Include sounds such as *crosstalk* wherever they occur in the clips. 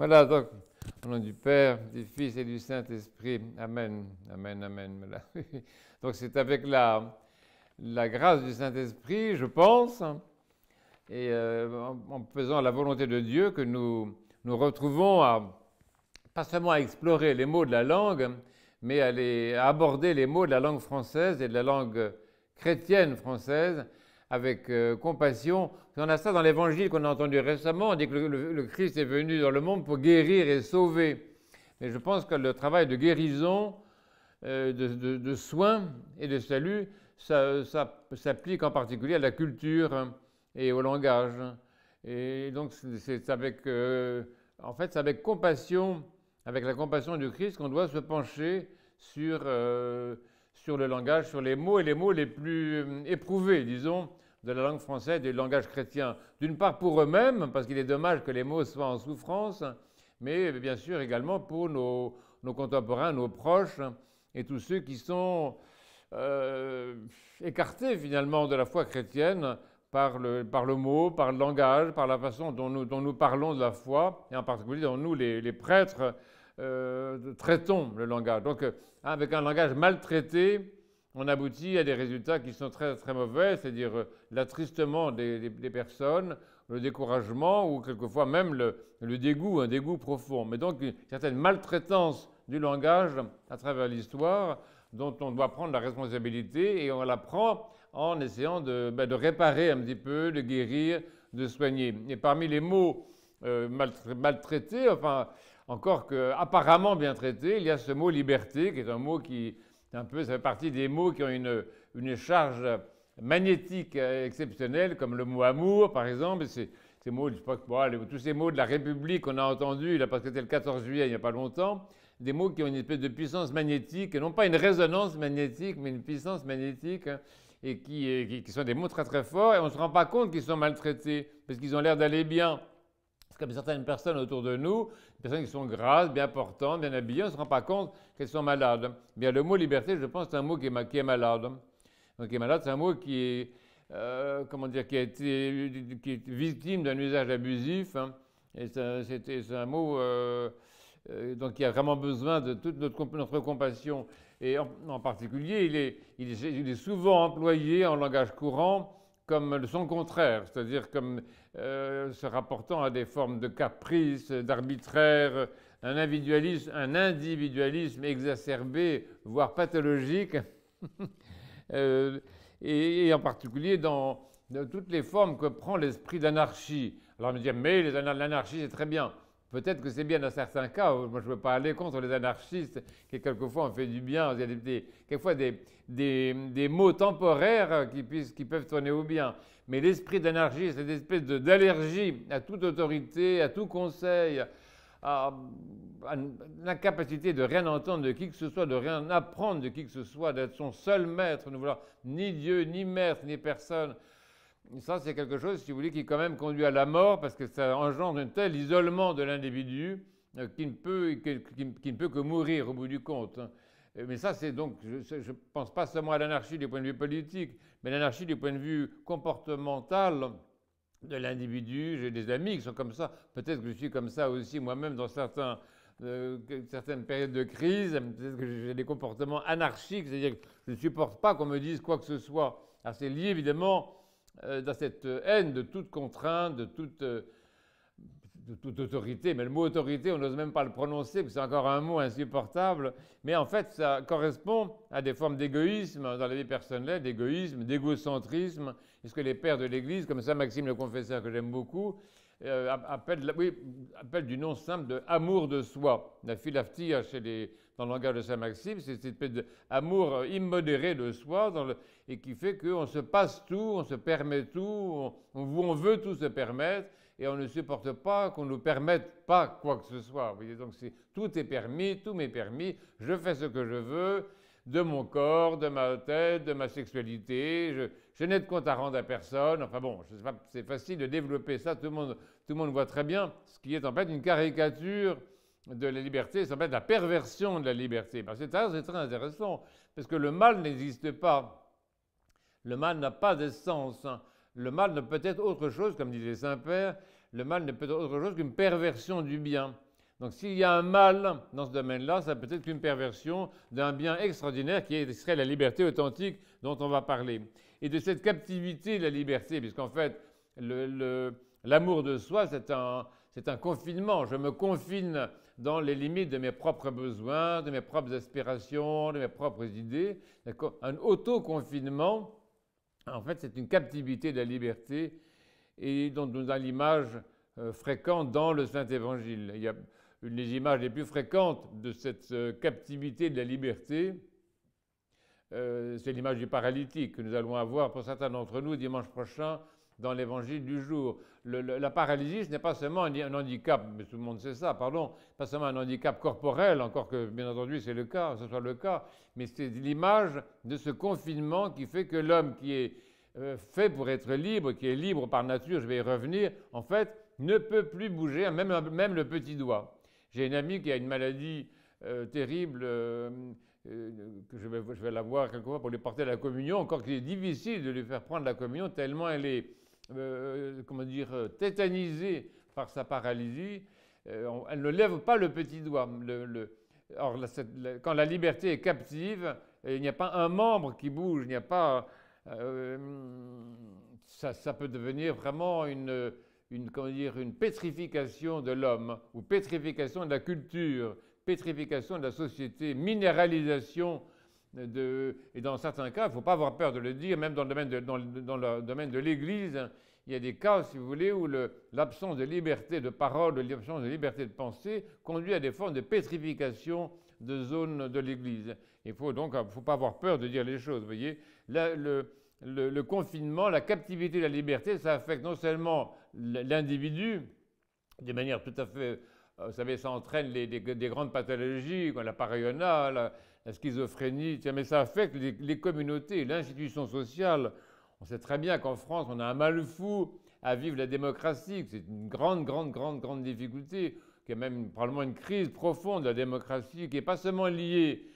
Voilà, donc, au nom du Père, du Fils et du Saint-Esprit. Amen, amen, amen. *laughs* Donc c'est avec la, grâce du Saint-Esprit, je pense, et euh, en, faisant la volonté de Dieu que nous nous retrouvons à, pas seulement à explorer les mots de la langue, mais à, à aborder les mots de la langue française et de la langue chrétienne française avec euh, compassion. On a ça dans l'évangile qu'on a entendu récemment. On dit que le, Christ est venu dans le monde pour guérir et sauver. Mais je pense que le travail de guérison, euh, de, soins et de salut, ça, s'applique en particulier à la culture et au langage. Et donc, c'est avec, euh, en fait, avec compassion, avec la compassion du Christ qu'on doit se pencher sur, sur le langage, sur les mots et les mots les plus éprouvés, disons, de la langue française et du langage chrétien. D'une part pour eux-mêmes, parce qu'il est dommage que les mots soient en souffrance, mais bien sûr également pour nos, contemporains, nos proches et tous ceux qui sont euh, écartés finalement de la foi chrétienne par le, par le, mot, par le langage, par la façon dont nous, dont nous parlons de la foi, et en particulier dont nous, les, prêtres, euh, traitons le langage. Donc avec un langage maltraité, on aboutit à des résultats qui sont très, très mauvais, c'est-à-dire euh, l'attristement des, personnes, le découragement ou quelquefois même le, dégoût, un dégoût profond. Mais donc une certaine maltraitance du langage à travers l'histoire dont on doit prendre la responsabilité et on la prend en essayant de, ben, réparer un petit peu, de guérir, de soigner. Et parmi les mots euh, maltraités, enfin encore que apparemment bien traités, il y a ce mot liberté qui est un mot qui un peu, ça fait partie des mots qui ont une, une charge magnétique exceptionnelle, comme le mot amour, par exemple. Ces, mots, tous ces mots de la République qu'on a entendus, là, parce que c'était le 14 juillet, il n'y a pas longtemps, des mots qui ont une espèce de puissance magnétique, et non pas une résonance magnétique, mais une puissance magnétique, hein, et qui, qui, sont des mots très très forts, et on ne se rend pas compte qu'ils sont maltraités, parce qu'ils ont l'air d'aller bien comme certaines personnes autour de nous, des personnes qui sont grasses, bien portantes, bien habillées, on ne se rend pas compte qu'elles sont malades. Bien, le mot liberté, je pense, c'est un mot qui est, malade. Donc, qui est malade, c'est un mot qui est, euh, comment dire, qui est victime d'un usage abusif. Hein. et c'est un mot euh, euh, donc qui a vraiment besoin de toute notre, notre compassion. Et en, particulier, il, est, il est, souvent employé en langage courant comme son contraire, c'est-à-dire comme euh, se rapportant à des formes de caprice, d'arbitraire, un individualisme, un individualisme exacerbé, voire pathologique, *laughs* euh, et, en particulier dans, toutes les formes que prend l'esprit d'anarchie. Alors on me dit, mais l'anarchie c'est très bien. Peut-être que c'est bien dans certains cas. Moi, je ne veux pas aller contre les anarchistes, qui quelquefois ont fait du bien. Il y a des, quelquefois des, mots temporaires qui, peuvent tourner au bien. Mais l'esprit d'anarchie, c'est une espèce d'allergie à toute autorité, à tout conseil, à, l'incapacité de rien entendre de qui que ce soit, de rien apprendre de qui que ce soit, d'être son seul maître, ne vouloir ni Dieu, ni maître, ni personne ça, c'est quelque chose, si vous voulez, qui quand même conduit à la mort parce que ça engendre un tel isolement de l'individu euh, qui, ne peut, qui, ne peut que mourir au bout du compte. Hein. Mais ça, c'est donc, je ne pense pas seulement à l'anarchie du point de vue politique, mais l'anarchie du point de vue comportemental de l'individu. J'ai des amis qui sont comme ça. Peut-être que je suis comme ça aussi moi-même dans certains, euh, certaines périodes de crise. Peut-être que j'ai des comportements anarchiques, c'est-à-dire que je ne supporte pas qu'on me dise quoi que ce soit. Alors c'est lié évidemment euh, dans cette haine de toute contrainte, de toute, euh, de toute autorité. Mais le mot autorité, on n'ose même pas le prononcer, c'est encore un mot insupportable. Mais en fait, ça correspond à des formes d'égoïsme dans la vie personnelle, d'égoïsme, d'égocentrisme. Est-ce que les pères de l'Église, comme ça Maxime le confesseur que j'aime beaucoup, euh, appellent, oui, appellent, du nom simple de amour de soi. La philaftia chez les, dans le langage de Saint-Maxime, c'est cette espèce d'amour immodéré de soi et qui fait qu'on se passe tout, on se permet tout, on, on, veut tout se permettre et on ne supporte pas qu'on ne nous permette pas quoi que ce soit. Vous voyez, donc tout est permis, tout m'est permis, je fais ce que je veux de mon corps, de ma tête, de ma sexualité. Je, je n'ai de compte à rendre à personne. Enfin bon, c'est facile de développer ça. Tout le, monde, tout le monde voit très bien ce qui est en fait une caricature de la liberté, ça s'appelle la perversion de la liberté. C'est très, intéressant, parce que le mal n'existe pas. Le mal n'a pas d'essence. Le mal ne peut être autre chose, comme disait Saint-Père, le mal ne peut être autre chose qu'une perversion du bien. Donc s'il y a un mal dans ce domaine-là, ça peut être une perversion d'un bien extraordinaire qui serait la liberté authentique dont on va parler. Et de cette captivité de la liberté, puisqu'en fait, l'amour de soi, c'est un, un confinement. Je me confine dans les limites de mes propres besoins, de mes propres aspirations, de mes propres idées. Un auto-confinement, en fait, c'est une captivité de la liberté et dont nous avons l'image euh, fréquente dans le Saint-Évangile. Il y a une des images les plus fréquentes de cette euh, captivité de la liberté, euh, c'est l'image du paralytique que nous allons avoir pour certains d'entre nous dimanche prochain dans l'évangile du jour. la paralysie, ce n'est pas seulement un, handicap, mais tout le monde sait ça, pardon, pas seulement un handicap corporel, encore que bien entendu c'est le cas, ce soit le cas, mais c'est l'image de ce confinement qui fait que l'homme qui est euh, fait pour être libre, qui est libre par nature, je vais y revenir, en fait, ne peut plus bouger, même, le petit doigt. J'ai une amie qui a une maladie euh, terrible, euh, que je vais, je la voir quelquefois pour lui porter la communion, encore qu'il est difficile de lui faire prendre la communion, tellement elle est, comment dire, tétanisée par sa paralysie. elle ne lève pas le petit doigt. or, quand la liberté est captive, il n'y a pas un membre qui bouge, il n'y a pas euh, ça, peut devenir vraiment une, comment dire, une pétrification de l'homme ou pétrification de la culture, pétrification de la société, minéralisation de, et dans certains cas, il ne faut pas avoir peur de le dire, même dans le domaine de, dans le domaine de l'Église, il y a des cas, si vous voulez, où l'absence de liberté de parole, l'absence de liberté de pensée conduit à des formes de pétrification de zones de l'Église. Il faut donc, ne faut pas avoir peur de dire les choses. Vous voyez, le, confinement, la captivité de la liberté, ça affecte non seulement l'individu, de manière tout à fait, vous savez, ça entraîne des grandes pathologies, comme la paranoïa, la, schizophrénie, mais ça affecte les, communautés, l'institution sociale. On sait très bien qu'en France, on a un mal fou à vivre la démocratie, c'est une grande, grande, grande, grande difficulté, qu'il y a même probablement une crise profonde de la démocratie, qui n'est pas seulement liée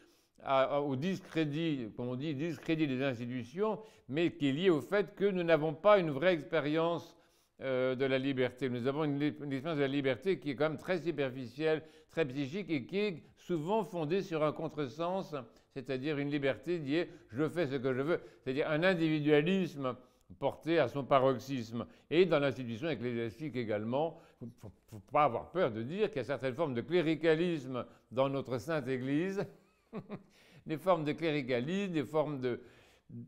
au discrédit, comme on dit, discrédit des institutions, mais qui est lié au fait que nous n'avons pas une vraie expérience euh, de la liberté. Nous avons une, expérience de la liberté qui est quand même très superficielle, très psychique et qui est souvent fondée sur un contresens, c'est-à-dire une liberté dit je fais ce que je veux, c'est-à-dire un individualisme porté à son paroxysme. Et dans l'institution ecclésiastique également, il ne faut pas avoir peur de dire qu'il y a certaines formes de cléricalisme dans notre Sainte Église *laughs* des formes de cléricalisme, des formes de, je ne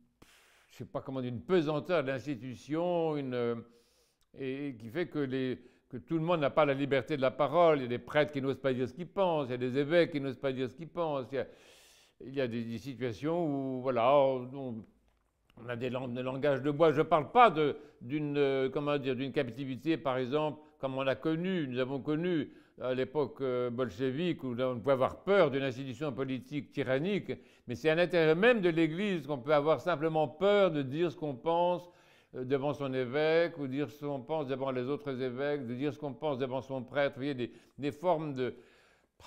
sais pas comment dire, une pesanteur d'institution, une, et, qui fait que, tout le monde n'a pas la liberté de la parole. Il y a des prêtres qui n'osent pas dire ce qu'ils pensent, il y a des évêques qui n'osent pas dire ce qu'ils pensent. Il y a, des, situations où, voilà, on, a des, langages de bois. Je ne parle pas dire, d'une captivité, par exemple, comme on a connu, nous avons connu à l'époque euh, bolchevique où on pouvait avoir peur d'une institution politique tyrannique, mais c'est à l'intérieur même de l'Église qu'on peut avoir simplement peur de dire ce qu'on pense euh, devant son évêque, ou dire ce qu'on pense devant les autres évêques, de dire ce qu'on pense devant son prêtre. Vous voyez, des, formes de...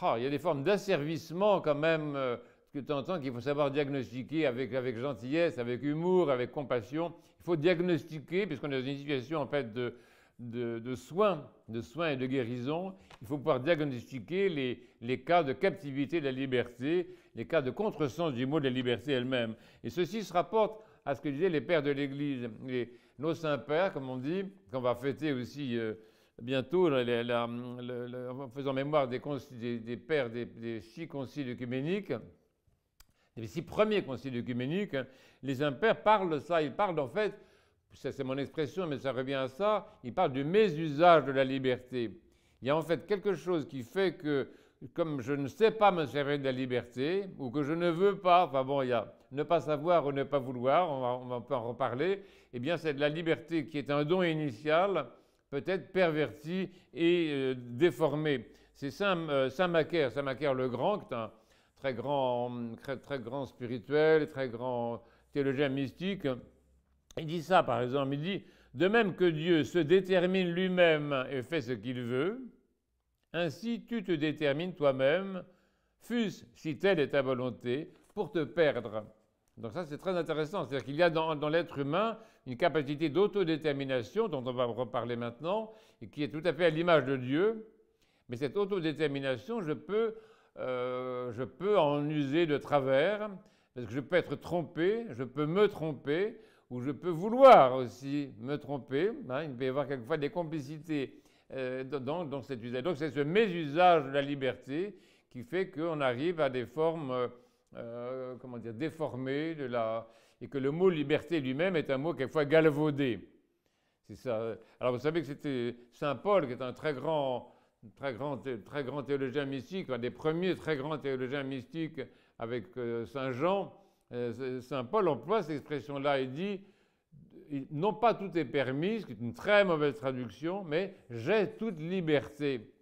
Ah, il y a des formes d'asservissement quand même euh, que tu entends qu'il faut savoir diagnostiquer avec, avec gentillesse, avec humour, avec compassion. Il faut diagnostiquer, puisqu'on est dans une situation en fait de, de, soins, de soins et de guérison, il faut pouvoir diagnostiquer les, les, cas de captivité de la liberté, les cas de contresens du mot de la liberté elle-même. Et ceci se rapporte à ce que disaient les pères de l'Église, nos saints-pères, comme on dit, qu'on va fêter aussi euh, bientôt, en faisant mémoire des, pères des, six conciles œcuméniques, les six premiers conciles œcuméniques, les saints pères parlent de ça, ils parlent en fait c'est mon expression, mais ça revient à ça, il parle du mésusage de la liberté. Il y a en fait quelque chose qui fait que, comme je ne sais pas me servir de la liberté, ou que je ne veux pas, enfin bon, il y a ne pas savoir ou ne pas vouloir, on va, on en reparler, eh bien c'est de la liberté qui est un don initial, peut-être perverti et euh, déformé. C'est Saint, euh, Saint Macaire, Saint Macaire le Grand, qui est un très grand, très, très grand spirituel, très grand théologien mystique, il dit ça, par exemple, il dit, de même que Dieu se détermine lui-même et fait ce qu'il veut, ainsi tu te détermines toi-même, fût-ce si telle est ta volonté, pour te perdre. Donc ça, c'est très intéressant. C'est-à-dire qu'il y a dans, l'être humain une capacité d'autodétermination, dont on va reparler maintenant, et qui est tout à fait à l'image de Dieu, Mais cette autodétermination, je peux, euh, je peux en user de travers, parce que je peux être trompé, je peux me tromper, ou je peux vouloir aussi me tromper. Hein. il peut y avoir quelquefois des complicités euh, dans, dans, cet usage. Donc c'est ce mésusage de la liberté qui fait qu'on arrive à des formes, euh, euh, comment dire, déformées de la, et que le mot liberté lui-même est un mot quelquefois galvaudé. C'est ça. Alors vous savez que c'était Saint Paul qui est un très grand, très grand, très grand théologien mystique, un des premiers très grands théologiens mystiques avec Saint Jean. Saint Paul emploie cette expression-là. Il dit non pas tout est permis, ce qui est une très mauvaise traduction, mais j'ai toute liberté.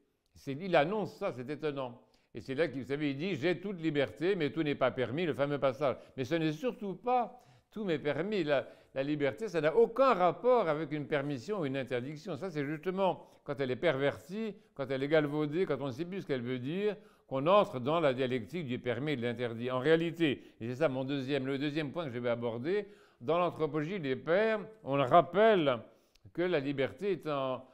Il annonce ça, c'est étonnant. Et c'est là qu'il, vous savez, il dit j'ai toute liberté, mais tout n'est pas permis, le fameux passage. Mais ce n'est surtout pas tout m'est permis. La, liberté, ça n'a aucun rapport avec une permission ou une interdiction. Ça, c'est justement quand elle est pervertie, quand elle est galvaudée, quand on ne sait plus ce qu'elle veut dire, qu'on entre dans la dialectique du permis et de l'interdit. En réalité, et c'est ça mon deuxième, le deuxième point que je vais aborder, dans l'anthropologie des pères, on rappelle que la liberté est en,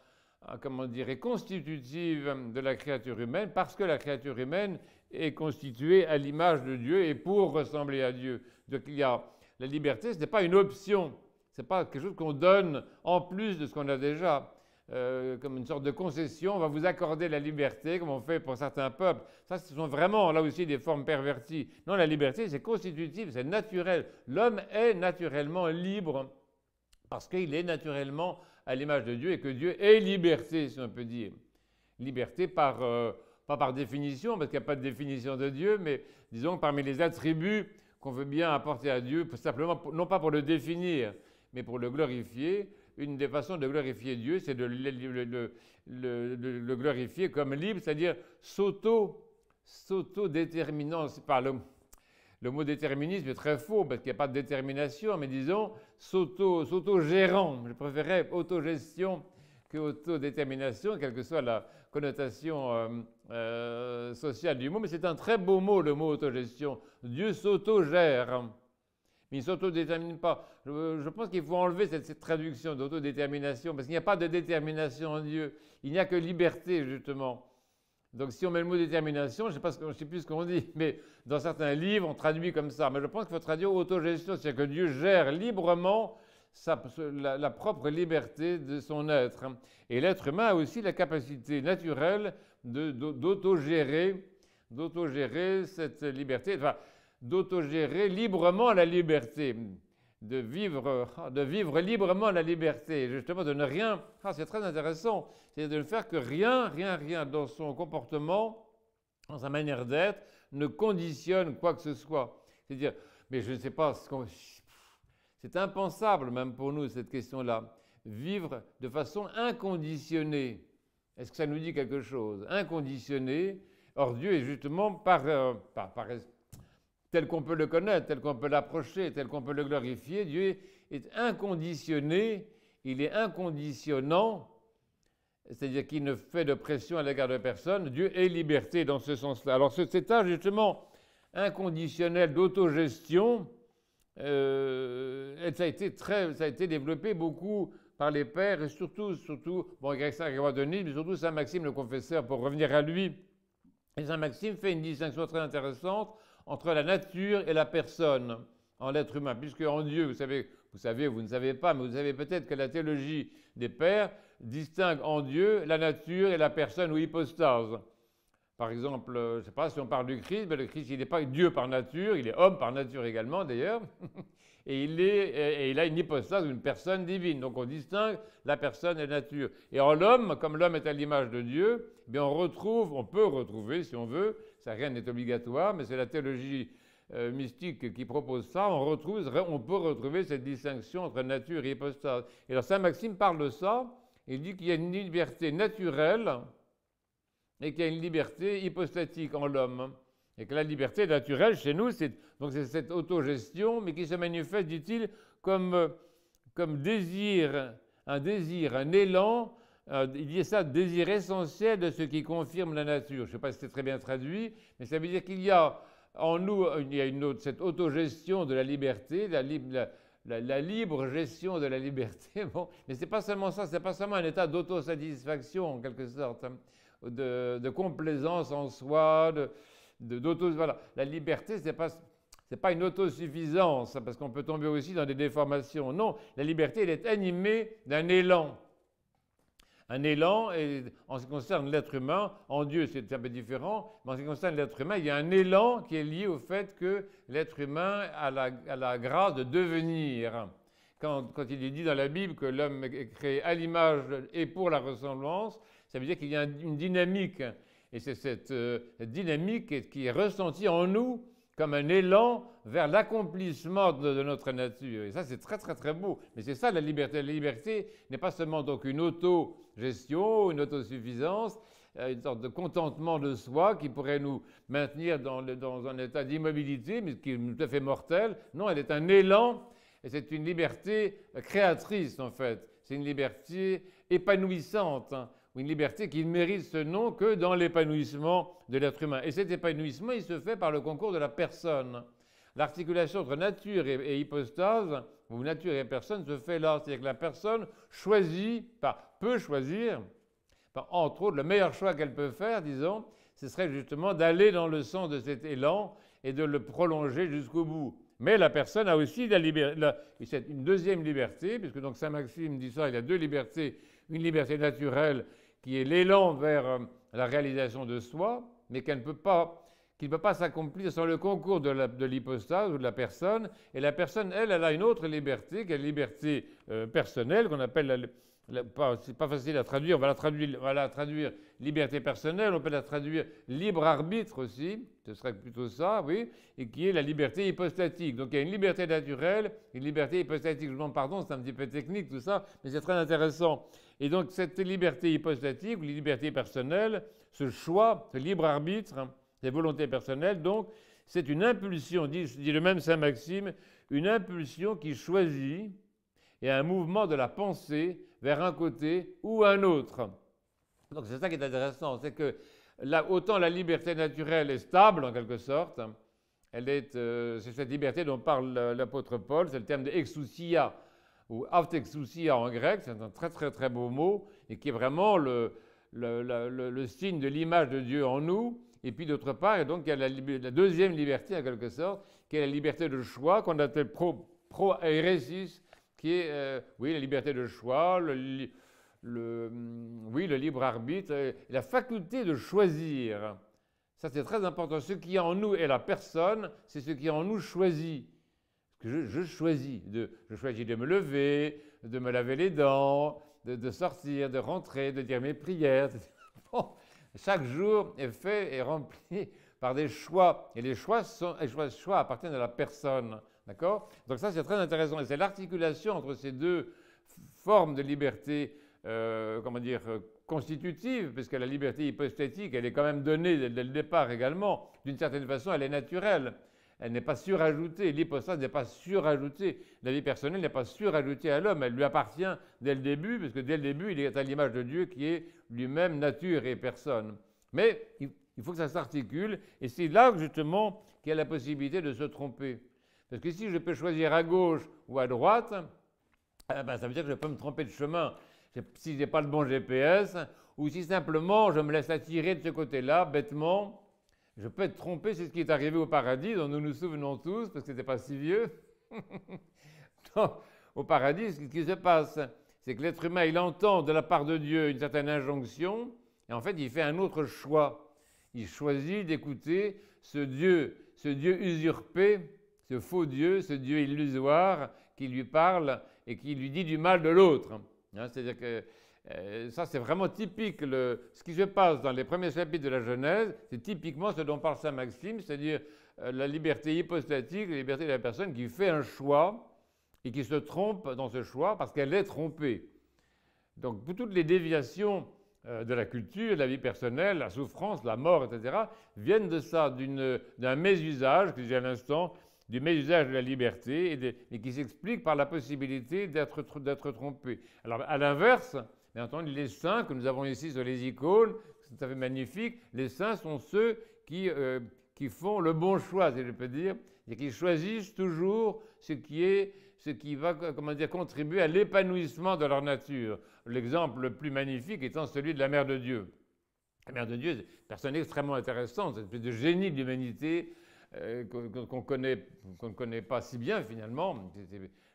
comment dire, constitutive de la créature humaine parce que la créature humaine est constituée à l'image de Dieu et pour ressembler à Dieu. Donc il y a la liberté, ce n'est pas une option, ce n'est pas quelque chose qu'on donne en plus de ce qu'on a déjà. Euh, comme une sorte de concession, on va vous accorder la liberté, comme on fait pour certains peuples. Ça, ce sont vraiment là aussi des formes perverties. Non, la liberté, c'est constitutif, c'est naturel. L'homme est naturellement libre parce qu'il est naturellement à l'image de Dieu et que Dieu est liberté, si on peut dire. Liberté par, euh, pas par définition, parce qu'il n'y a pas de définition de Dieu, mais disons parmi les attributs qu'on veut bien apporter à Dieu, simplement, non pas pour le définir, mais pour le glorifier une des façons de glorifier Dieu, c'est de le, glorifier comme libre, c'est-à-dire s'auto, s'auto-déterminant. le, le mot déterminisme est très faux parce qu'il n'y a pas de détermination, mais disons s'auto, s'auto-gérant. Je préférais autogestion que autodétermination, quelle que soit la connotation euh, euh, sociale du mot, mais c'est un très beau mot, le mot autogestion. Dieu s'auto-gère il ne s'autodétermine pas. Je, pense qu'il faut enlever cette, traduction d'autodétermination, parce qu'il n'y a pas de détermination en Dieu. Il n'y a que liberté, justement. Donc si on met le mot détermination, je ne sais, plus ce qu'on dit, mais dans certains livres, on traduit comme ça. Mais je pense qu'il faut traduire autogestion, c'est-à-dire que Dieu gère librement la, propre liberté de son être. Et l'être humain a aussi la capacité naturelle d'autogérer, d'autogérer cette liberté. Enfin, d'autogérer librement la liberté, de vivre, de vivre librement la liberté, justement de ne rien, ah, c'est très intéressant, c'est de ne faire que rien, rien, rien dans son comportement, dans sa manière d'être, ne conditionne quoi que ce soit. C'est-à-dire, mais je ne sais pas, c'est impensable même pour nous cette question-là, vivre de façon inconditionnée. Est-ce que ça nous dit quelque chose? Inconditionné. Or Dieu est justement par, euh, par, par tel qu'on peut le connaître, tel qu'on peut l'approcher, tel qu'on peut le glorifier. Dieu est inconditionné, il est inconditionnant, c'est-à-dire qu'il ne fait de pression à l'égard de personne. Dieu est liberté dans ce sens-là. Alors cet état justement inconditionnel d'autogestion, euh, ça, a été très, ça a été développé beaucoup par les pères et surtout, surtout, bon, Grégoire de Nice, mais surtout Saint Maxime le confesseur, pour revenir à lui. Et Saint Maxime fait une distinction très intéressante entre la nature et la personne en l'être humain, puisque en Dieu, vous savez, vous savez, vous ne savez pas, mais vous savez peut-être que la théologie des pères distingue en Dieu la nature et la personne ou hypostase. Par exemple, je ne sais pas si on parle du Christ, mais le Christ, il n'est pas Dieu par nature, il est homme par nature également d'ailleurs, *laughs* et, il et il a une hypostase, une personne divine. Donc on distingue la personne et la nature. Et en l'homme, comme l'homme est à l'image de Dieu, eh bien on retrouve, on peut retrouver, si on veut, ça rien n'est obligatoire, mais c'est la théologie euh, mystique qui propose ça, on, retrouve, on peut retrouver cette distinction entre nature et hypostase. Et alors Saint Maxime parle de ça, il dit qu'il y a une liberté naturelle et qu'il y a une liberté hypostatique en l'homme. Et que la liberté naturelle chez nous, c'est c'est cette autogestion, mais qui se manifeste, dit-il, comme, comme désir, un désir, un élan euh, il dit ça, désir essentiel de ce qui confirme la nature. Je ne sais pas si c'est très bien traduit, mais ça veut dire qu'il y a en nous il y a une autre, cette autogestion de la liberté, la, libre gestion de la liberté. *laughs* Bon, mais ce n'est pas seulement ça, ce n'est pas seulement un état d'autosatisfaction en quelque sorte. Hein. de, complaisance en soi, de, d'auto, voilà. La liberté, ce n'est pas, pas une autosuffisance, parce qu'on peut tomber aussi dans des déformations. Non, la liberté, elle est animée d'un élan. Un élan, et en ce qui concerne l'être humain, en Dieu c'est un peu différent, mais en ce qui concerne l'être humain, il y a un élan qui est lié au fait que l'être humain a la, grâce de devenir quand, il est dit dans la Bible que l'homme est créé à l'image et pour la ressemblance, ça veut dire qu'il y a une dynamique. Et c'est cette euh, dynamique qui est ressentie en nous comme un élan vers l'accomplissement de, notre nature. Et ça, c'est très, très, très beau. Mais c'est ça la liberté. La liberté n'est pas seulement donc une autogestion, une autosuffisance, euh, une sorte de contentement de soi qui pourrait nous maintenir dans, dans un état d'immobilité, mais qui est tout à fait mortel. Non, elle est un élan et c'est une liberté créatrice, en fait. C'est une liberté épanouissante, hein, une liberté qui ne mérite ce nom que dans l'épanouissement de l'être humain. Et cet épanouissement, il se fait par le concours de la personne. L'articulation entre nature et, hypostase, ou nature et personne, se fait là. C'est-à-dire que la personne choisit, peut choisir, entre autres, le meilleur choix qu'elle peut faire, disons, ce serait justement d'aller dans le sens de cet élan et de le prolonger jusqu'au bout. Mais la personne a aussi la une deuxième liberté, puisque donc Saint Maxime dit ça, il y a deux libertés. Une liberté naturelle qui est l'élan vers euh, la réalisation de soi, mais qu'elle ne peut pas qui ne peut pas s'accomplir sans le concours de l'hypostase ou de la personne. Et la personne, elle, elle a une autre liberté, qui est la liberté euh, personnelle, qu'on appelle la, c'est pas facile à traduire, on va la traduire, on va la traduire liberté personnelle, on peut la traduire libre arbitre aussi, ce serait plutôt ça, oui, et qui est la liberté hypostatique. Donc il y a une liberté naturelle, une liberté hypostatique. Je vous demande pardon, c'est un petit peu technique tout ça, mais c'est très intéressant. Et donc cette liberté hypostatique ou liberté personnelle, ce choix, ce libre arbitre, hein, cette volonté personnelle, donc c'est une impulsion, dit, dit le même Saint Maxime, une impulsion qui choisit et un mouvement de la pensée vers un côté ou un autre. Donc c'est ça qui est intéressant, c'est que autant la liberté naturelle est stable en quelque sorte, elle est, euh, c'est cette liberté dont parle l'apôtre Paul, c'est le terme de exousia ou aftexousia en grec, c'est un très très très beau mot et qui est vraiment le, signe de l'image de Dieu en nous. Et puis d'autre part, donc il y a la, deuxième liberté en quelque sorte, qui est la liberté de choix qu'on appelle pro, pro qui est, euh, oui, la liberté de choix, le, mm, oui, le libre arbitre, la faculté de choisir. Ça, c'est très important. Ce qui est en nous est la personne, c'est ce qui est en nous choisit. Que je, choisis. De, je choisis de me lever, de me laver les dents, de, sortir, de rentrer, de dire mes prières. Chaque jour est fait et rempli *laughs* par des choix. Et les choix, les choix appartiennent à la personne. D'accord? Donc ça, c'est très intéressant. Et c'est l'articulation entre ces deux formes de liberté, euh, comment dire, euh, constitutive, puisque la liberté hypostatique, elle est quand même donnée dès, le départ également. D'une certaine façon, elle est naturelle. Elle n'est pas surajoutée. L'hypostase n'est pas surajoutée. La vie personnelle n'est pas surajoutée à l'homme. Elle lui appartient dès le début, puisque dès le début, il est à l'image de Dieu qui est lui-même nature et personne. Mais il faut que ça s'articule, et c'est là justement qu'il y a la possibilité de se tromper. Parce que si je peux choisir à gauche ou à droite, eh ben, ça veut dire que je peux me tromper de chemin si je n'ai pas le bon GPS, ou si simplement je me laisse attirer de ce côté-là, bêtement. Je peux être trompé, c'est ce qui est arrivé au paradis, dont nous nous souvenons tous, parce que n'était pas si vieux. *laughs* au paradis, ce qui se passe, c'est que l'être humain, il entend de la part de Dieu une certaine injonction, et en fait, il fait un autre choix. Il choisit d'écouter ce Dieu, ce Dieu usurpé, ce faux Dieu, ce Dieu illusoire qui lui parle et qui lui dit du mal de l'autre. Hein, c'est-à-dire que euh, ça, c'est vraiment typique. ce qui se passe dans les premiers chapitres de la Genèse, c'est typiquement ce dont parle Saint Maxime, c'est-à-dire euh, la liberté hypostatique, la liberté de la personne qui fait un choix et qui se trompe dans ce choix parce qu'elle est trompée. Donc, toutes les déviations euh, de la culture, de la vie personnelle, la souffrance, la mort, etc., viennent de ça, d'un mésusage, que j'ai à l'instant, du mésusage de la liberté et, qui s'explique par la possibilité d'être trompé. Alors, à l'inverse, bien entendu, les saints que nous avons ici sur les icônes, c'est tout à fait magnifique, les saints sont ceux qui, euh, qui font le bon choix, si je peux dire, et qui choisissent toujours ce qui est ce qui va comment dire, contribuer à l'épanouissement de leur nature. L'exemple le plus magnifique étant celui de la Mère de Dieu. La Mère de Dieu, c'est une personne extrêmement intéressante, une espèce de génie de l'humanité euh, qu'on ne connaît pas si bien finalement.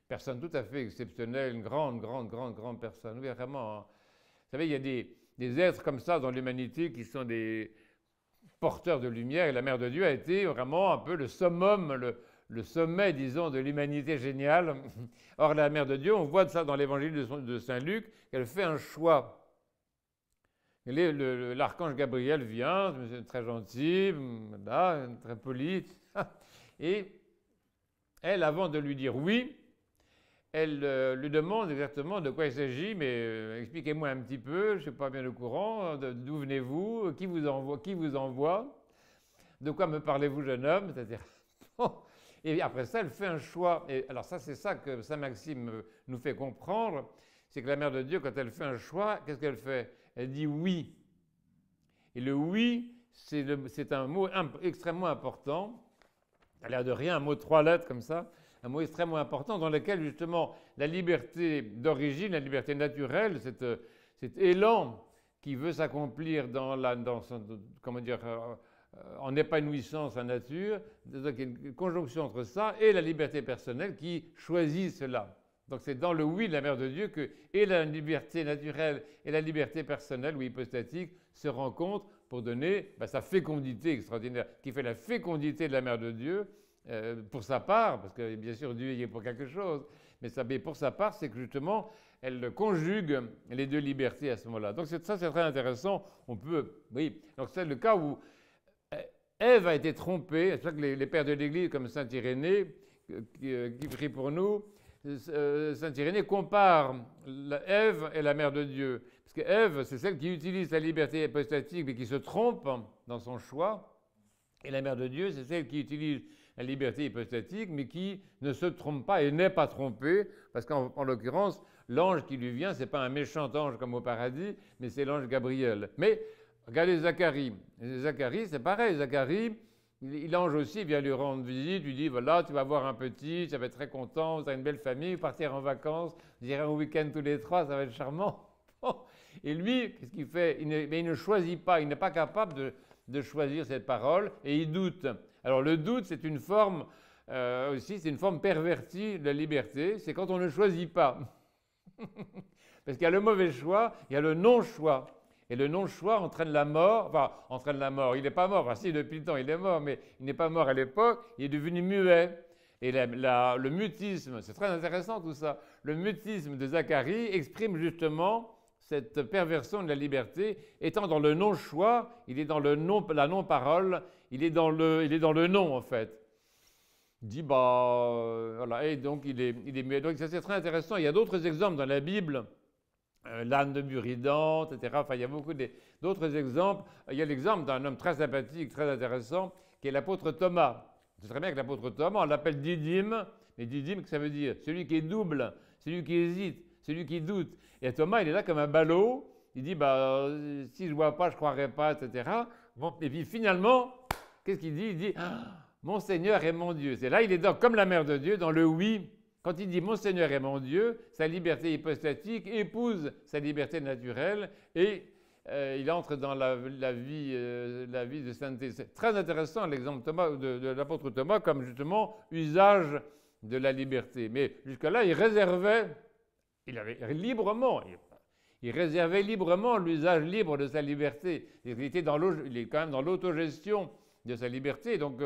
Personne tout à fait exceptionnelle, une grande, grande, grande, grande personne. Vraiment. Hein. Vous savez, il y a des, êtres comme ça dans l'humanité qui sont des porteurs de lumière, et la Mère de Dieu a été vraiment un peu le summum, le, le sommet, disons, de l'humanité géniale. *laughs* Or, la Mère de Dieu, on voit ça dans l'évangile de Saint Luc, qu'elle fait un choix. L'archange Gabriel vient, très gentil, très poli, *laughs* et elle, avant de lui dire oui, elle euh, lui demande exactement de quoi il s'agit, mais euh, expliquez-moi un petit peu, je ne suis pas bien au courant, d'où venez-vous, qui vous envoie, qui vous envoie, de quoi me parlez-vous, jeune homme, c'est-à-dire. *laughs* Et après ça, elle fait un choix. Et alors ça, c'est ça que Saint Maxime nous fait comprendre, c'est que la Mère de Dieu, quand elle fait un choix, qu'est-ce qu'elle fait? Elle dit oui. Et le oui, c'est un mot extrêmement important. Elle a de rien, un mot de trois lettres comme ça, un mot extrêmement important dans lequel justement la liberté d'origine, la liberté naturelle, cet, cet élan qui veut s'accomplir dans, la, comment dire, euh, en épanouissant sa nature, donc une conjonction entre ça et la liberté personnelle qui choisit cela. Donc c'est dans le oui de la Mère de Dieu que et la liberté naturelle et la liberté personnelle ou hypostatique se rencontrent pour donner bah, sa fécondité extraordinaire, qui fait la fécondité de la Mère de Dieu euh, pour sa part, parce que bien sûr Dieu y est pour quelque chose, mais ça, pour sa part, c'est que justement elle conjugue les deux libertés à ce moment-là. Donc ça c'est très intéressant. On peut, oui. Donc c'est le cas où Ève a été trompée. C'est ça que les, pères de l'Église, comme Saint Irénée, qui, euh, qui prie pour nous, euh, Saint Irénée compare Ève et la Mère de Dieu. Parce que Ève, c'est celle qui utilise la liberté hypostatique mais qui se trompe dans son choix. Et la Mère de Dieu, c'est celle qui utilise la liberté hypostatique mais qui ne se trompe pas et n'est pas trompée. Parce qu'en l'occurrence, l'ange qui lui vient, ce n'est pas un méchant ange comme au paradis, mais c'est l'ange Gabriel. Mais regardez Zacharie. Zacharie, c'est pareil. Zacharie, L'ange aussi vient lui rendre visite, lui dit voilà, tu vas voir un petit, ça va être très content, vous avez une belle famille, vous partir en vacances, vous irez un week-end tous les trois, ça va être charmant. *laughs* Et lui, qu'est-ce qu'il fait? Il ne, Mais il ne choisit pas, il n'est pas capable de, choisir cette parole et il doute. Alors le doute, c'est une forme euh, aussi, c'est une forme pervertie de la liberté, c'est quand on ne choisit pas. *laughs* Parce qu'il y a le mauvais choix, il y a le non-choix. Et le non-choix entraîne la mort, enfin, entraîne la mort. Il n'est pas mort, enfin, si, depuis le temps, il est mort, mais il n'est pas mort à l'époque, il est devenu muet. Et le mutisme, c'est très intéressant tout ça, le mutisme de Zacharie exprime justement cette perversion de la liberté, étant dans le non-choix, il est dans la non-parole, il, est dans le, il est dans le non en fait. Il dit, bah, euh, voilà, et donc il est, il est. Donc c'est très intéressant. Il y a d'autres exemples dans la Bible euh, l'âne de Buridan, etc. Enfin, il y a beaucoup d'autres exemples. Il y a l'exemple d'un homme très sympathique, très intéressant, qui est l'apôtre Thomas. C'est très bien que l'apôtre Thomas, on l'appelle Didyme, mais Didyme, que ça veut dire? Celui qui est double, celui qui hésite, celui qui doute. Et Thomas, il est là comme un ballot. Il dit, bah, si je ne vois pas, je ne croirai pas, etc. Bon, et puis finalement, qu'est-ce qu'il dit? Il dit, ah, mon Seigneur est mon Dieu. C'est là, il est dans, comme la mère de Dieu, dans le oui quand il dit Mon Seigneur est mon Dieu, sa liberté hypostatique épouse sa liberté naturelle et euh, il entre dans la, vie, euh, la vie de sainteté. C'est très intéressant l'exemple de, l'apôtre Thomas comme justement usage de la liberté. Mais jusque-là, il réservait, il avait librement, il, réservait librement l'usage libre de sa liberté. Il, était dans il est quand même dans l'autogestion de sa liberté. Donc,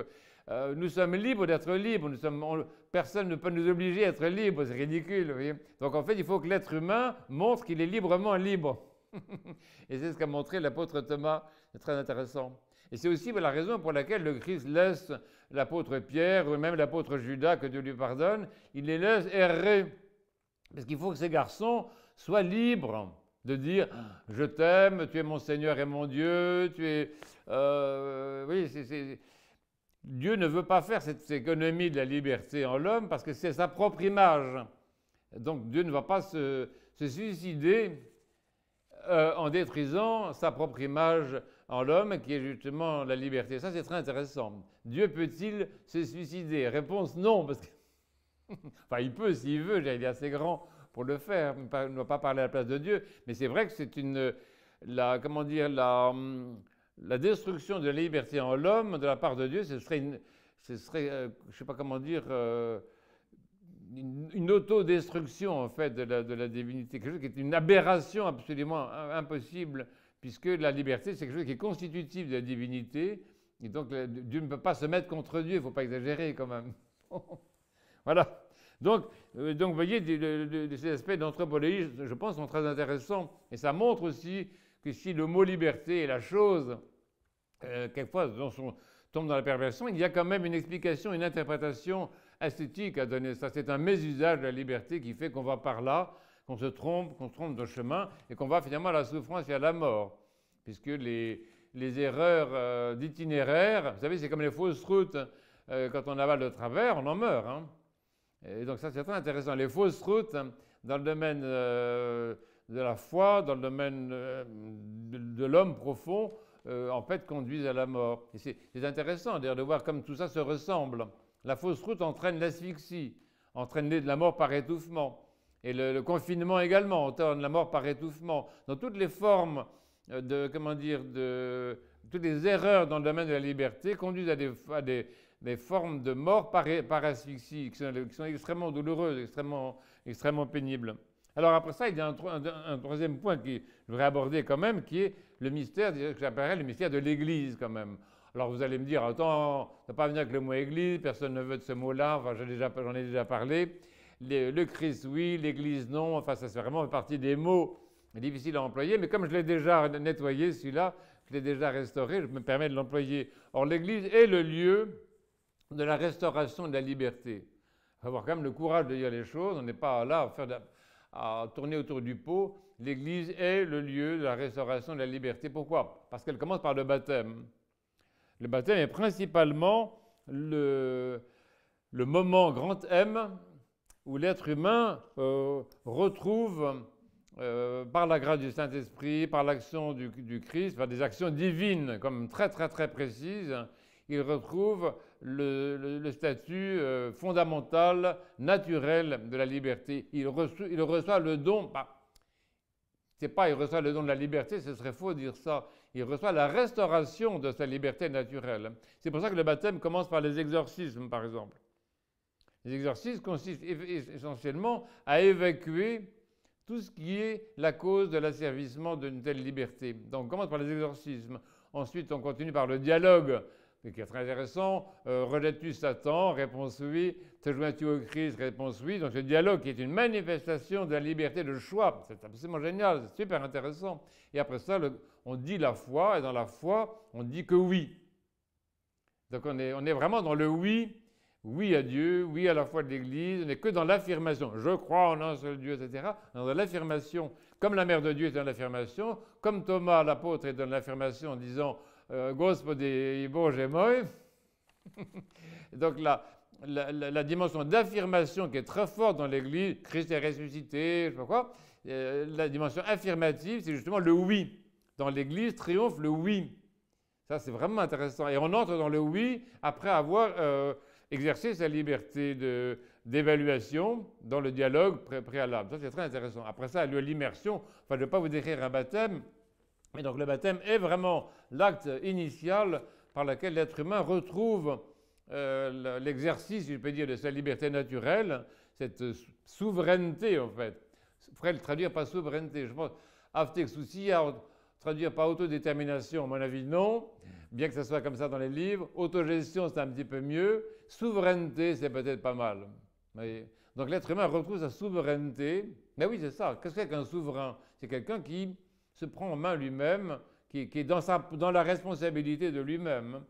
euh, nous sommes libres d'être libres. Nous sommes, personne ne peut nous obliger à être libres. C'est ridicule. Donc en fait, il faut que l'être humain montre qu'il est librement libre. *laughs* Et c'est ce qu'a montré l'apôtre Thomas. C'est très intéressant. Et c'est aussi la raison pour laquelle le Christ laisse l'apôtre Pierre ou même l'apôtre Judas, que Dieu lui pardonne, il les laisse errer. Parce qu'il faut que ces garçons soient libres de dire Je t'aime, tu es mon Seigneur et mon Dieu, tu es. Euh, oui, c'est Dieu ne veut pas faire cette économie de la liberté en l'homme parce que c'est sa propre image. Donc Dieu ne va pas se, suicider euh, en détruisant sa propre image en l'homme, qui est justement la liberté. Ça, c'est très intéressant. Dieu peut-il se suicider? Réponse non, parce que... *laughs* enfin, il peut s'il veut, il est assez grand pour le faire, il ne va pas parler à la place de Dieu, mais c'est vrai que c'est une la, comment dire, la, la destruction de la liberté en l'homme de la part de Dieu, ce serait, ce serait euh, je sais pas comment dire, euh, une, autodestruction en fait de la, de la, divinité, quelque chose qui est une aberration absolument impossible, puisque la liberté, c'est quelque chose qui est constitutif de la divinité, et donc Dieu ne peut pas se mettre contre Dieu, il ne faut pas exagérer quand même. *laughs* voilà. Donc, euh, donc, vous voyez, ces aspects d'anthropologie, je pense, sont très intéressants. Et ça montre aussi que si le mot liberté est la chose, euh, quelquefois, on tombe dans la perversion, il y a quand même une explication, une interprétation esthétique à donner. Ça, c'est un mésusage de la liberté qui fait qu'on va par là, qu'on se trompe, qu'on se trompe de chemin, et qu'on va finalement à la souffrance et à la mort. Puisque les, erreurs euh, d'itinéraire, vous savez, c'est comme les fausses routes. Quand on avale de travers, on en meurt. Hein. Et donc ça, c'est très intéressant. Les fausses routes, dans le domaine de la foi, dans le domaine euh, de, l'homme profond, euh, en fait, conduisent à la mort. C'est intéressant d'ailleurs de voir comme tout ça se ressemble. La fausse route entraîne l'asphyxie, entraîne de la mort par étouffement. Et le, confinement également entraîne la mort par étouffement. Dans toutes les formes euh, de, comment dire, de, toutes les erreurs dans le domaine de la liberté conduisent à des, formes de mort par, par asphyxie qui sont, extrêmement douloureuses, extrêmement, extrêmement pénibles. Alors après ça, il y a un, troisième point que je voudrais aborder quand même, qui est le mystère, que j'appellerais le mystère de l'Église quand même. Alors vous allez me dire, attends, ça pas venir avec le mot Église, personne ne veut de ce mot-là, enfin j'en ai, déjà parlé. Le, Christ, oui, l'Église, non, enfin ça c'est vraiment partie des mots difficiles à employer, mais comme je l'ai déjà nettoyé, celui-là, je l'ai déjà restauré, je me permets de l'employer. Or l'Église est le lieu de la restauration de la liberté. Il faut avoir quand même le courage de dire les choses, on n'est pas là à tourner autour du pot, l'Église est le lieu de la restauration de la liberté. Pourquoi? Parce qu'elle commence par le baptême. Le baptême est principalement le, moment grand M où l'être humain euh, retrouve, euh, par la grâce du Saint-Esprit, par l'action du, Christ, par des actions divines, comme très très très précises, il retrouve le, statut euh, fondamental, naturel de la liberté. Il reçoit, le don, bah, c'est pas il reçoit le don de la liberté, ce serait faux de dire ça. Il reçoit la restauration de sa liberté naturelle. C'est pour ça que le baptême commence par les exorcismes, par exemple. Les exorcismes consistent essentiellement à évacuer tout ce qui est la cause de l'asservissement d'une telle liberté. Donc on commence par les exorcismes. Ensuite, on continue par le dialogue qui est très intéressant. Euh, tu Satan? Réponse oui. Te joins-tu au Christ? Réponse oui. Donc ce dialogue qui est une manifestation de la liberté de choix. C'est absolument génial, c'est super intéressant. Et après ça, on dit la foi, et dans la foi, on dit que oui. Donc on est, on est vraiment dans le oui. Oui à Dieu, oui à la foi de l'Église, on n'est que dans l'affirmation. Je crois en un seul Dieu, etc. Dans l'affirmation, comme la mère de Dieu est dans l'affirmation, comme Thomas l'apôtre est dans l'affirmation en disant euh, Gospodi Bože moj. *laughs* Donc la, la, dimension d'affirmation qui est très forte dans l'Église, Christ est ressuscité, je sais pas quoi, euh, la dimension affirmative, c'est justement le oui. Dans l'Église triomphe le oui. Ça, c'est vraiment intéressant. Et on entre dans le oui après avoir euh, exercé sa liberté d'évaluation dans le dialogue préalable. Ça, c'est très intéressant. Après ça, l'immersion. Enfin, je ne vais pas vous décrire un baptême, mais donc le baptême est vraiment l'acte initial par lequel l'être humain retrouve euh, l'exercice, je peux dire, de sa liberté naturelle, cette souveraineté en fait. Faudrait le traduire par souveraineté. Je pense, à traduire par autodétermination, à mon avis, non, bien que ce soit comme ça dans les livres. Autogestion, c'est un petit peu mieux. Souveraineté, c'est peut-être pas mal. Donc l'être humain retrouve sa souveraineté. Mais oui, c'est ça. Qu'est-ce qu'un souverain? C'est quelqu'un qui se prend en main lui-même, qui, est dans, la responsabilité de lui-même.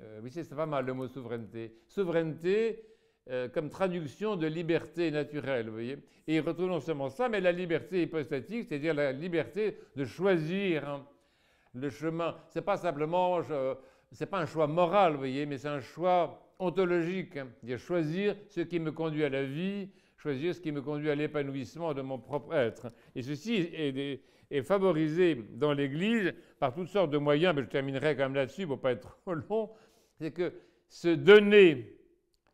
Euh, oui, c'est pas mal le mot souveraineté. Souveraineté euh, comme traduction de liberté naturelle, vous voyez. Et il retrouve non seulement ça, mais la liberté hypostatique, c'est-à-dire la liberté de choisir hein, le chemin. C'est pas simplement, c'est pas un choix moral, vous voyez, mais c'est un choix ontologique. Hein, de choisir ce qui me conduit à la vie, choisir ce qui me conduit à l'épanouissement de mon propre être. Et ceci est, est favorisé dans l'Église par toutes sortes de moyens, mais je terminerai quand même là-dessus pour ne pas être *laughs* trop long, c'est que ce donné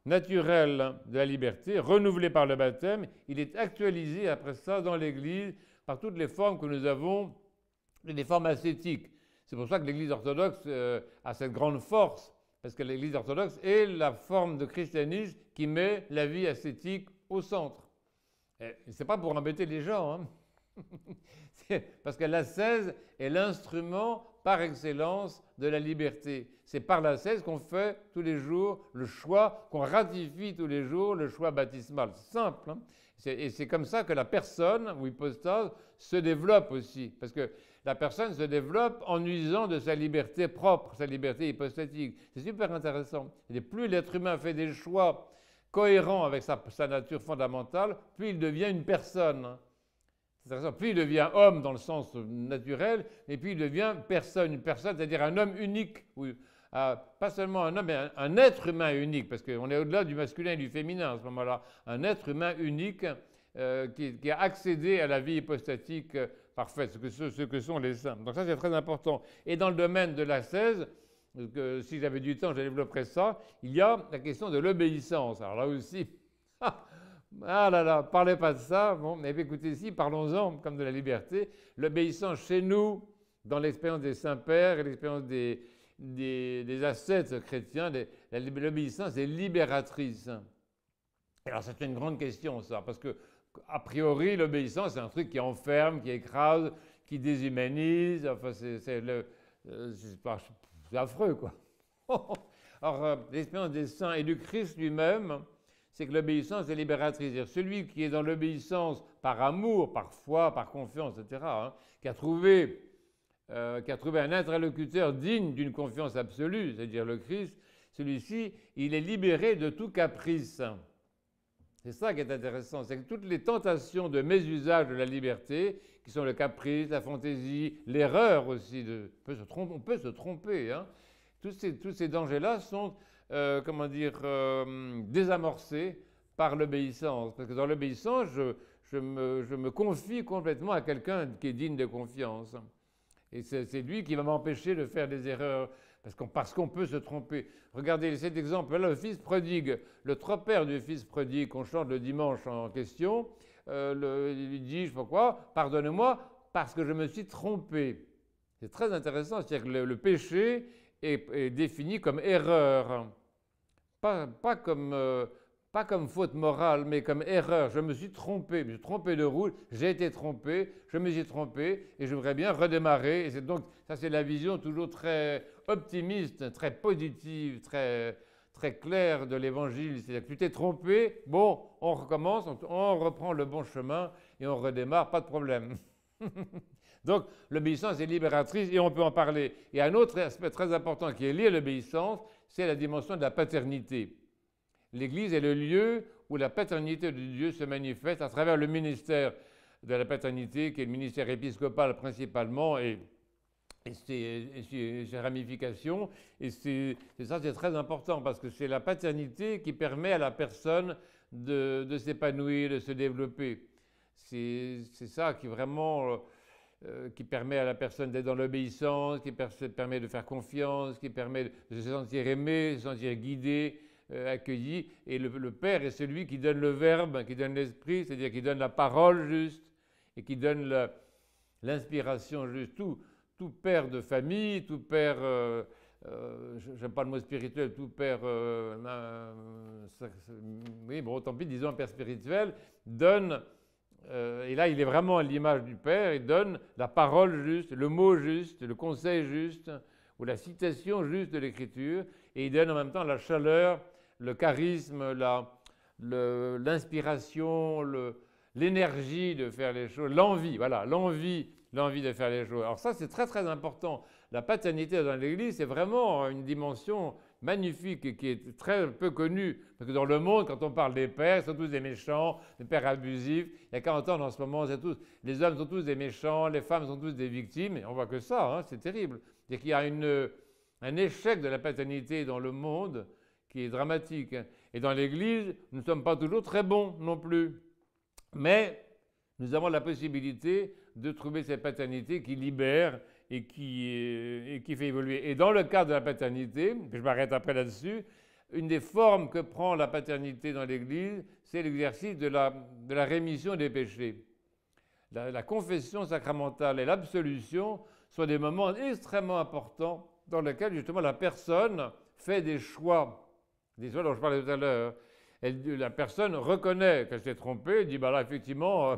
naturel de la liberté, renouvelé par le baptême, il est actualisé après ça dans l'Église par toutes les formes que nous avons des formes ascétiques. C'est pour ça que l'Église orthodoxe euh, a cette grande force, parce que l'Église orthodoxe est la forme de christianisme qui met la vie ascétique au centre. Ce n'est pas pour embêter les gens, hein. *laughs* parce que l'ascèse est l'instrument par excellence de la liberté. C'est par l'ascèse qu'on fait tous les jours le choix, qu'on ratifie tous les jours le choix baptismal. Simple. Hein. et c'est comme ça que la personne ou hypostase se développe aussi. Parce que la personne se développe en usant de sa liberté propre, sa liberté hypostatique. C'est super intéressant. Plus l'être humain fait des choix cohérents avec sa, sa nature fondamentale, plus il devient une personne. Hein. Puis il devient homme dans le sens naturel, et puis il devient personne, une personne, c'est-à-dire un homme unique, euh, pas seulement un homme, mais un, être humain unique, parce qu'on est au-delà du masculin et du féminin à ce moment-là, un être humain unique euh, qui, a accédé à la vie hypostatique euh, parfaite, ce que, ce, que, sont les saints. Donc ça c'est très important. Et dans le domaine de la 16, si j'avais du temps, je développerais ça, il y a la question de l'obéissance. Alors là aussi, *laughs* Ah là là, parlez pas de ça. Bon, mais écoutez, ici, parlons-en comme de la liberté. L'obéissance chez nous, dans l'expérience des saints-pères et l'expérience des, des, ascètes chrétiens, l'obéissance est libératrice. Alors c'est une grande question ça, parce que a priori l'obéissance c'est un truc qui enferme, qui écrase, qui déshumanise. Enfin c'est euh, affreux quoi. *laughs* Alors euh, l'expérience des saints et du Christ lui-même c'est que l'obéissance est libératrice. Celui qui est dans l'obéissance par amour, par foi, par confiance, etc., hein, qui, a trouvé, euh, qui a trouvé un interlocuteur digne d'une confiance absolue, c'est-à-dire le Christ, celui-ci, il est libéré de tout caprice. C'est ça qui est intéressant, c'est que toutes les tentations de mésusage de la liberté, qui sont le caprice, la fantaisie, l'erreur aussi, on, peut se tromper, on peut se tromper tous ces dangers-là sont euh, comment dire, euh, désamorcé par l'obéissance. Parce que dans l'obéissance, je, me, confie complètement à quelqu'un qui est digne de confiance. Et c'est lui qui va m'empêcher de faire des erreurs, parce qu'on peut se tromper. Regardez cet exemple, là, le fils prodigue, le trois-père du fils prodigue qu'on chante le dimanche en question, euh, il lui dit, je sais pas quoi, pardonne-moi parce que je me suis trompé. C'est très intéressant, c'est-à-dire que le péché est, défini comme erreur. Pas, pas comme, euh, pas comme faute morale, mais comme erreur. Je me suis trompé, je me suis trompé de route, j'ai été trompé, je me suis trompé et je voudrais bien redémarrer. Et donc, ça c'est la vision toujours très optimiste, très positive, très, très claire de l'évangile. C'est-à-dire que tu t'es trompé, bon, on recommence, on reprend le bon chemin et on redémarre, pas de problème. *laughs* Donc l'obéissance est libératrice et on peut en parler. Et un autre aspect très important qui est lié à l'obéissance, c'est la dimension de la paternité. L'Église est le lieu où la paternité de Dieu se manifeste à travers le ministère de la paternité, qui est le ministère épiscopal principalement, et, ses, ramifications. Et ça, c'est très important, parce que c'est la paternité qui permet à la personne de, de s'épanouir, de se développer. C'est ça qui vraiment euh, qui permet à la personne d'être dans l'obéissance, qui permet de faire confiance, qui permet de se sentir aimé, de se sentir guidé, euh, accueilli. Et le, Père est celui qui donne le Verbe, qui donne l'Esprit, c'est-à-dire qui donne la parole juste et qui donne l'inspiration juste. Tout, père de famille, tout père, euh, euh j'aime pas le mot spirituel, tout père, oui, bon, tant pis, disons père spirituel, donne euh, et là, il est vraiment à l'image du Père, il donne la parole juste, le mot juste, le conseil juste, ou la citation juste de l'Écriture, et il donne en même temps la chaleur, le charisme, l'inspiration, l'énergie de faire les choses, l'envie, voilà, l'envie, l'envie de faire les choses. Alors ça, c'est très très important. La paternité dans l'Église, c'est vraiment une dimension magnifique et qui est très peu connu, parce que dans le monde, quand on parle des pères, sont tous des méchants, des pères abusifs. Il y a 40 ans, en ce moment, tous, les hommes sont tous des méchants, les femmes sont tous des victimes, et on voit que ça, hein, c'est terrible. C'est qu'il y a un échec de la paternité dans le monde qui est dramatique. Et dans l'Église, nous ne sommes pas toujours très bons non plus. Mais nous avons la possibilité de trouver cette paternité qui libère et qui, et qui fait évoluer. Et dans le cas de la paternité, je m'arrête après là-dessus, une des formes que prend la paternité dans l'Église, c'est l'exercice de la, rémission des péchés. La, confession sacramentale et l'absolution sont des moments extrêmement importants dans lesquels justement la personne fait des choix. Des choix dont je parlais tout à l'heure. La personne reconnaît qu'elle s'est trompée, dit bah là effectivement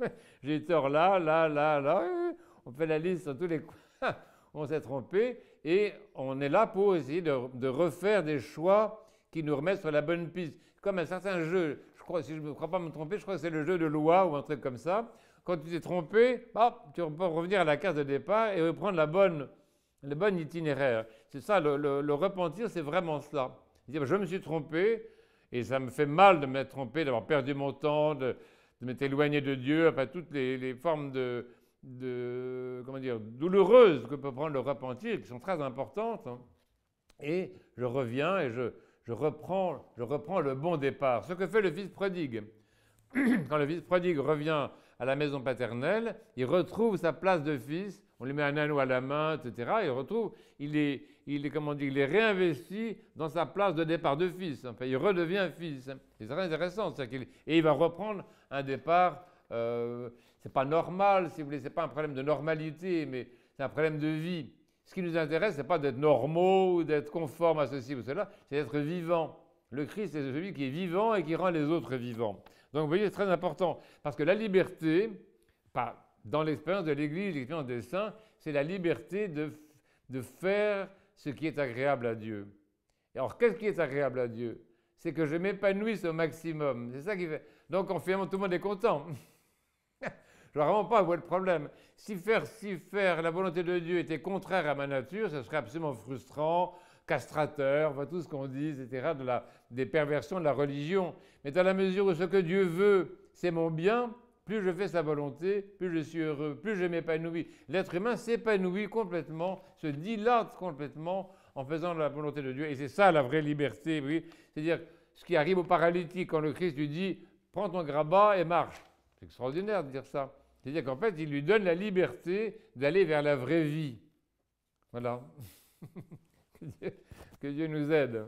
euh, *laughs* j'ai tort là, là, là, là. On fait la liste sur tous les coups. *laughs* on s'est trompé et on est là pour essayer de, refaire des choix qui nous remettent sur la bonne piste. Comme un certain jeu, je crois, si je ne crois pas me tromper, je crois que c'est le jeu de loi ou un truc comme ça. Quand tu t'es trompé, tu peux revenir à la case de départ et reprendre la bonne, le bon itinéraire. C'est ça, le, repentir, c'est vraiment ça. Dire, je me suis trompé et ça me fait mal de m'être trompé, d'avoir perdu mon temps, de, m'être éloigné de Dieu, enfin toutes les formes de, de, comment dire, douloureuses que peut prendre le repentir, qui sont très importantes. Hein. Et je reviens et je, je, reprends, je reprends le bon départ. Ce que fait le fils prodigue. *clears throat* Quand le fils prodigue revient à la maison paternelle, il retrouve sa place de fils, on lui met un anneau à la main, etc. Il retrouve, il est, il est, comment dire, il est réinvesti dans sa place de départ de fils. Enfin, il redevient fils. C'est très intéressant. et il va reprendre un départ euh, pas normal, si vous voulez, c'est pas un problème de normalité, mais c'est un problème de vie. Ce qui nous intéresse, c'est pas d'être normaux, ou d'être conformes à ceci ou cela, c'est d'être vivant. Le Christ, c'est celui qui est vivant et qui rend les autres vivants. Donc, vous voyez, c'est très important, parce que la liberté, dans l'expérience de l'Église, l'expérience des saints, c'est la liberté de, de faire ce qui est agréable à Dieu. Et alors, qu'est-ce qui est agréable à Dieu? C'est que je m'épanouisse au maximum. C'est ça qui fait. Donc, on fait, tout le monde est content. *laughs* Je ne vois vraiment pas où est le problème. Si faire, si faire la volonté de Dieu était contraire à ma nature, ce serait absolument frustrant, castrateur, enfin, tout ce qu'on dit, etc., de la, des perversions de la religion. Mais dans la mesure où ce que Dieu veut, c'est mon bien, plus je fais sa volonté, plus je suis heureux, plus je m'épanouis. L'être humain s'épanouit complètement, se dilate complètement en faisant la volonté de Dieu. Et c'est ça la vraie liberté, oui. C'est-à-dire, ce qui arrive au paralytique quand le Christ lui dit Prends ton grabat et marche. C'est extraordinaire de dire ça. C'est-à-dire qu'en fait, il lui donne la liberté d'aller vers la vraie vie. Voilà. *laughs* que, Dieu, nous aide.